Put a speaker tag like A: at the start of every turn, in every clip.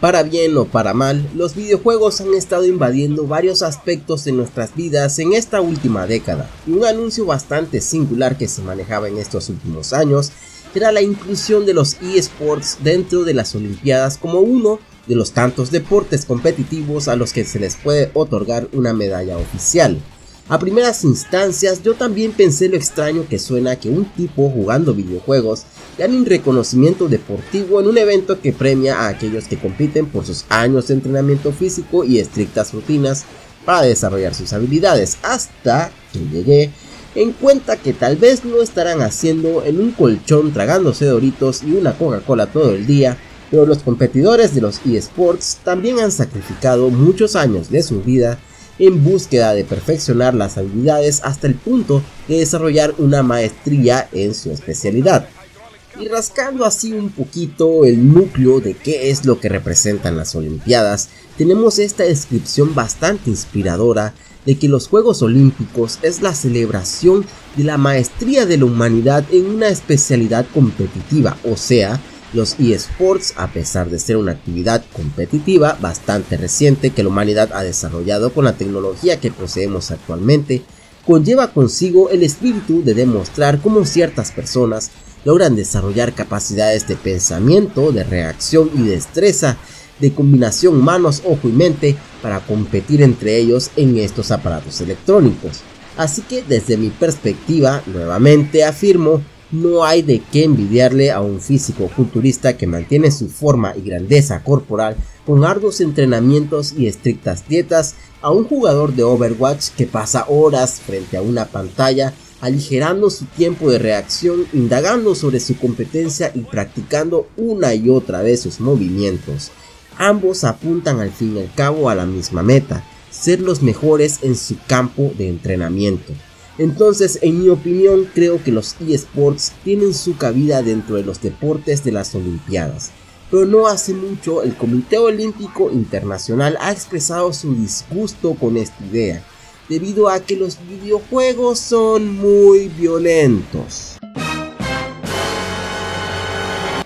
A: Para bien o para mal, los videojuegos han estado invadiendo varios aspectos de nuestras vidas en esta última década, y un anuncio bastante singular que se manejaba en estos últimos años era la inclusión de los eSports dentro de las Olimpiadas como uno de los tantos deportes competitivos a los que se les puede otorgar una medalla oficial. A primeras instancias yo también pensé lo extraño que suena que un tipo jugando videojuegos gane un reconocimiento deportivo en un evento que premia a aquellos que compiten por sus años de entrenamiento físico y estrictas rutinas para desarrollar sus habilidades, hasta que llegué en cuenta que tal vez lo estarán haciendo en un colchón tragándose doritos y una Coca-Cola todo el día, pero los competidores de los eSports también han sacrificado muchos años de su vida en búsqueda de perfeccionar las habilidades hasta el punto de desarrollar una maestría en su especialidad. Y rascando así un poquito el núcleo de qué es lo que representan las Olimpiadas, tenemos esta descripción bastante inspiradora de que los Juegos Olímpicos es la celebración de la maestría de la humanidad en una especialidad competitiva, o sea, los eSports, a pesar de ser una actividad competitiva bastante reciente que la humanidad ha desarrollado con la tecnología que poseemos actualmente, conlleva consigo el espíritu de demostrar cómo ciertas personas logran desarrollar capacidades de pensamiento, de reacción y destreza de combinación manos, ojo y mente para competir entre ellos en estos aparatos electrónicos. Así que desde mi perspectiva, nuevamente afirmo no hay de qué envidiarle a un físico culturista que mantiene su forma y grandeza corporal con arduos entrenamientos y estrictas dietas a un jugador de Overwatch que pasa horas frente a una pantalla aligerando su tiempo de reacción, indagando sobre su competencia y practicando una y otra vez sus movimientos. Ambos apuntan al fin y al cabo a la misma meta, ser los mejores en su campo de entrenamiento. Entonces, en mi opinión, creo que los eSports tienen su cabida dentro de los deportes de las Olimpiadas. Pero no hace mucho el Comité Olímpico Internacional ha expresado su disgusto con esta idea, debido a que los videojuegos son muy violentos.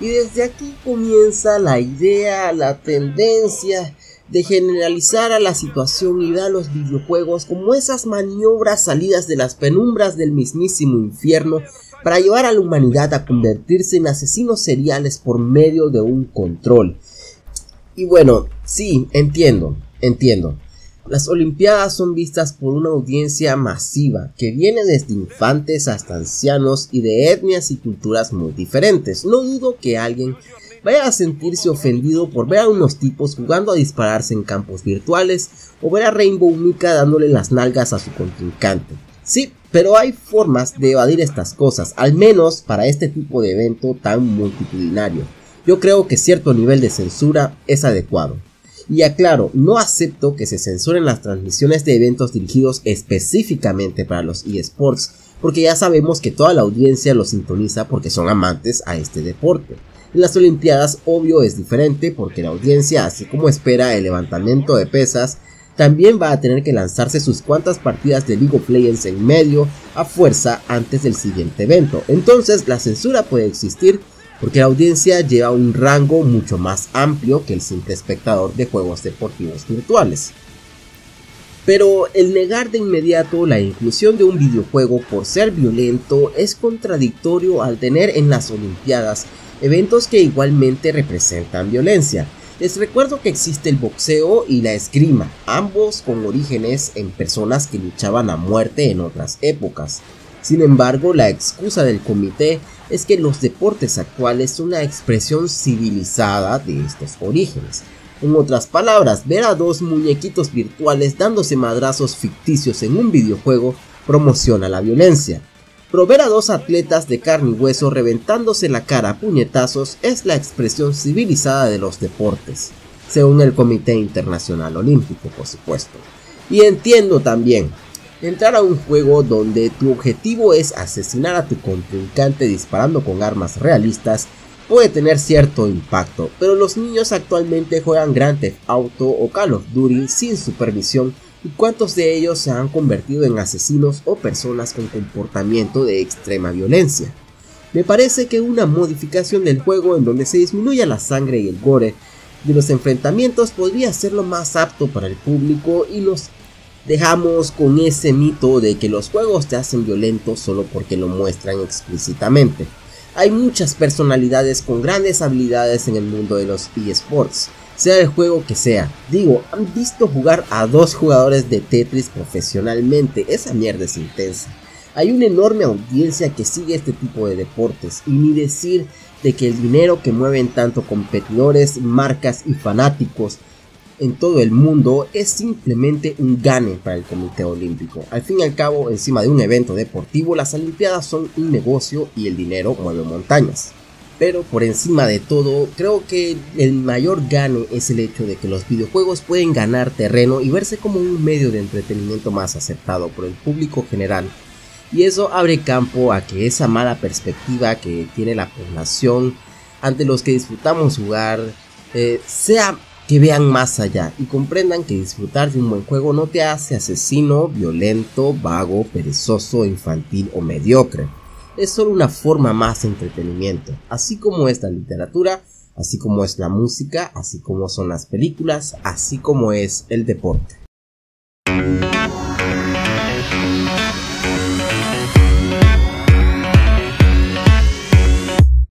A: Y desde aquí comienza la idea, la tendencia de generalizar a la situación y a los videojuegos como esas maniobras salidas de las penumbras del mismísimo infierno para llevar a la humanidad a convertirse en asesinos seriales por medio de un control. Y bueno, sí, entiendo, entiendo. Las Olimpiadas son vistas por una audiencia masiva que viene desde infantes hasta ancianos y de etnias y culturas muy diferentes. No dudo que alguien vaya a sentirse ofendido por ver a unos tipos jugando a dispararse en campos virtuales o ver a Rainbow Mika dándole las nalgas a su contrincante. Sí, pero hay formas de evadir estas cosas, al menos para este tipo de evento tan multitudinario. Yo creo que cierto nivel de censura es adecuado. Y aclaro, no acepto que se censuren las transmisiones de eventos dirigidos específicamente para los eSports, porque ya sabemos que toda la audiencia los sintoniza porque son amantes a este deporte. En las Olimpiadas, obvio, es diferente porque la audiencia, así como espera el levantamiento de pesas, también va a tener que lanzarse sus cuantas partidas de League of Legends en medio a fuerza antes del siguiente evento. Entonces, la censura puede existir porque la audiencia lleva un rango mucho más amplio que el simple espectador de juegos deportivos virtuales. Pero el negar de inmediato la inclusión de un videojuego por ser violento es contradictorio al tener en las Olimpiadas eventos que igualmente representan violencia. Les recuerdo que existe el boxeo y la esgrima, ambos con orígenes en personas que luchaban a muerte en otras épocas. Sin embargo, la excusa del comité es que los deportes actuales son una expresión civilizada de estos orígenes. En otras palabras, ver a dos muñequitos virtuales dándose madrazos ficticios en un videojuego promociona la violencia. Pero ver a dos atletas de carne y hueso reventándose la cara a puñetazos es la expresión civilizada de los deportes, según el Comité Internacional Olímpico, por supuesto. Y entiendo también, entrar a un juego donde tu objetivo es asesinar a tu contrincante disparando con armas realistas puede tener cierto impacto, pero los niños actualmente juegan Grand Theft Auto o Call of Duty sin supervisión y cuántos de ellos se han convertido en asesinos o personas con comportamiento de extrema violencia. Me parece que una modificación del juego en donde se disminuya la sangre y el gore de los enfrentamientos podría ser lo más apto para el público y nos dejamos con ese mito de que los juegos te hacen violento solo porque lo muestran explícitamente. Hay muchas personalidades con grandes habilidades en el mundo de los eSports, sea el juego que sea. Digo, han visto jugar a dos jugadores de Tetris profesionalmente, esa mierda es intensa. Hay una enorme audiencia que sigue este tipo de deportes y ni decir de que el dinero que mueven tanto competidores, marcas y fanáticos en todo el mundo es simplemente un gane para el Comité Olímpico. Al fin y al cabo, encima de un evento deportivo, las Olimpiadas son un negocio y el dinero mueve montañas. Pero por encima de todo, creo que el mayor gane es el hecho de que los videojuegos pueden ganar terreno y verse como un medio de entretenimiento más aceptado por el público general. Y eso abre campo a que esa mala perspectiva que tiene la población ante los que disfrutamos jugar eh, sea que vean más allá y comprendan que disfrutar de un buen juego no te hace asesino, violento, vago, perezoso, infantil o mediocre. Es solo una forma más de entretenimiento, así como es la literatura, así como es la música, así como son las películas, así como es el deporte.